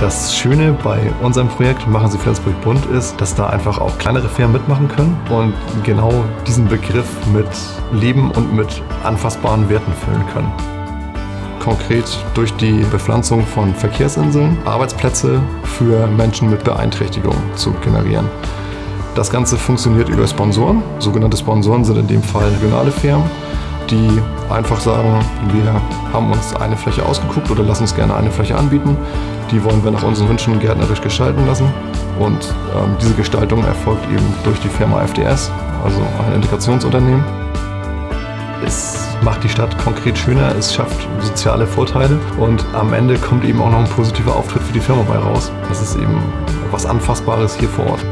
Das Schöne bei unserem Projekt Machen Sie Flensburg bunt ist, dass da einfach auch kleinere Firmen mitmachen können und genau diesen Begriff mit Leben und mit anfassbaren Werten füllen können. Konkret durch die Bepflanzung von Verkehrsinseln Arbeitsplätze für Menschen mit Beeinträchtigung zu generieren. Das Ganze funktioniert über Sponsoren. Sogenannte Sponsoren sind in dem Fall regionale Firmen, die einfach sagen, wir haben uns eine Fläche ausgeguckt oder lassen uns gerne eine Fläche anbieten. Die wollen wir nach unseren Wünschen gärtnerisch gestalten lassen. Und ähm, diese Gestaltung erfolgt eben durch die Firma FDS, also ein Integrationsunternehmen. Es macht die Stadt konkret schöner, es schafft soziale Vorteile und am Ende kommt eben auch noch ein positiver Auftritt für die Firma bei raus. Das ist eben was Anfassbares hier vor Ort.